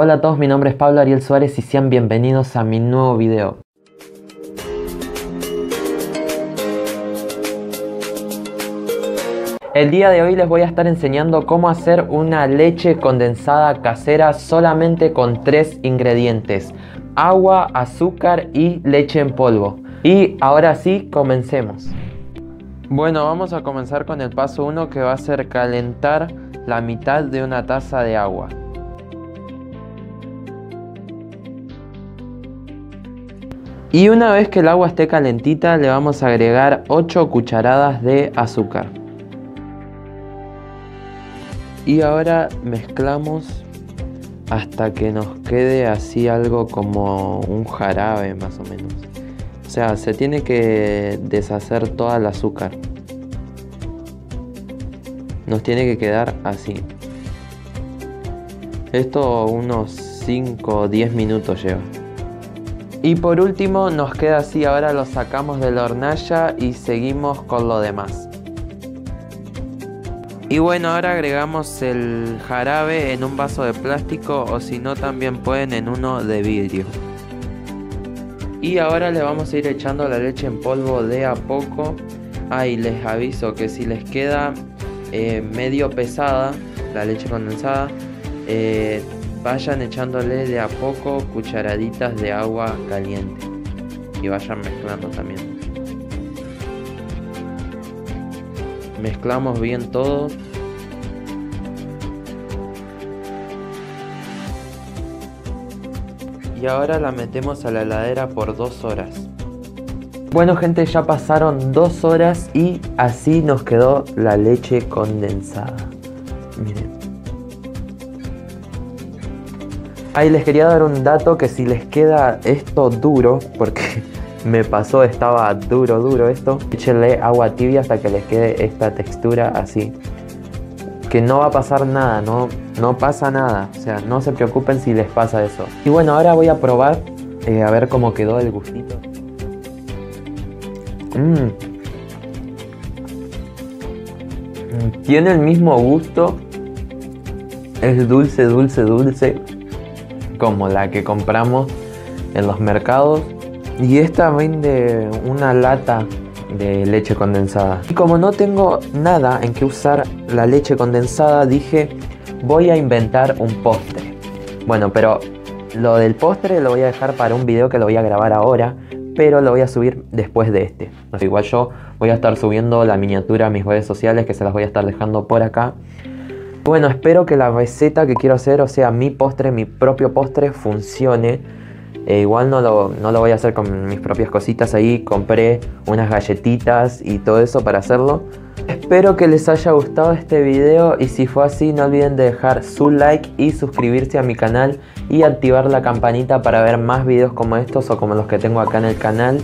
Hola a todos, mi nombre es Pablo Ariel Suárez y sean bienvenidos a mi nuevo video. El día de hoy les voy a estar enseñando cómo hacer una leche condensada casera solamente con tres ingredientes. Agua, azúcar y leche en polvo. Y ahora sí, comencemos. Bueno, vamos a comenzar con el paso 1 que va a ser calentar la mitad de una taza de agua. Y una vez que el agua esté calentita le vamos a agregar 8 cucharadas de azúcar. Y ahora mezclamos hasta que nos quede así algo como un jarabe más o menos. O sea, se tiene que deshacer toda el azúcar. Nos tiene que quedar así. Esto unos 5 o 10 minutos lleva. Y por último nos queda así, ahora lo sacamos de la hornalla y seguimos con lo demás. Y bueno, ahora agregamos el jarabe en un vaso de plástico o si no también pueden en uno de vidrio. Y ahora le vamos a ir echando la leche en polvo de a poco. Ahí les aviso que si les queda eh, medio pesada la leche condensada, eh, vayan echándole de a poco cucharaditas de agua caliente y vayan mezclando también. Mezclamos bien todo. Y ahora la metemos a la heladera por dos horas. Bueno gente, ya pasaron dos horas y así nos quedó la leche condensada. Miren. Ahí les quería dar un dato que si les queda esto duro, porque me pasó, estaba duro, duro esto, échenle agua tibia hasta que les quede esta textura así. Que no va a pasar nada, no, no pasa nada. O sea, no se preocupen si les pasa eso. Y bueno, ahora voy a probar eh, a ver cómo quedó el gustito. Mm. Tiene el mismo gusto. Es dulce, dulce, dulce como la que compramos en los mercados. Y esta vende una lata de leche condensada. Y como no tengo nada en que usar la leche condensada, dije voy a inventar un postre. Bueno, pero lo del postre lo voy a dejar para un video que lo voy a grabar ahora, pero lo voy a subir después de este. igual yo voy a estar subiendo la miniatura a mis redes sociales que se las voy a estar dejando por acá. Bueno, espero que la receta que quiero hacer, o sea, mi postre, mi propio postre, funcione. E igual no lo, no lo voy a hacer con mis propias cositas ahí. Compré unas galletitas y todo eso para hacerlo. Espero que les haya gustado este video y si fue así no olviden de dejar su like y suscribirse a mi canal y activar la campanita para ver más videos como estos o como los que tengo acá en el canal.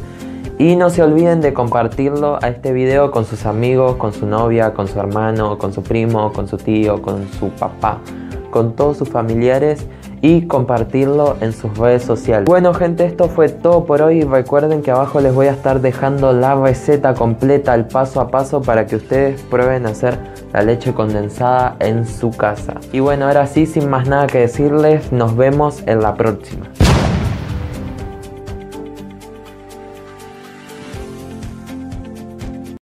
Y no se olviden de compartirlo a este video con sus amigos, con su novia, con su hermano, con su primo, con su tío, con su papá, con todos sus familiares y compartirlo en sus redes sociales. Bueno gente, esto fue todo por hoy. Recuerden que abajo les voy a estar dejando la receta completa, el paso a paso para que ustedes prueben hacer la leche condensada en su casa. Y bueno, ahora sí, sin más nada que decirles, nos vemos en la próxima.